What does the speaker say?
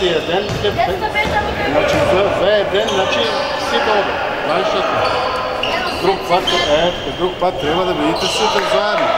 V1, ќе Значи V1, значи сите добро. Знаеш што? Друг пат, е, друг пат треба да бидете сите заедно.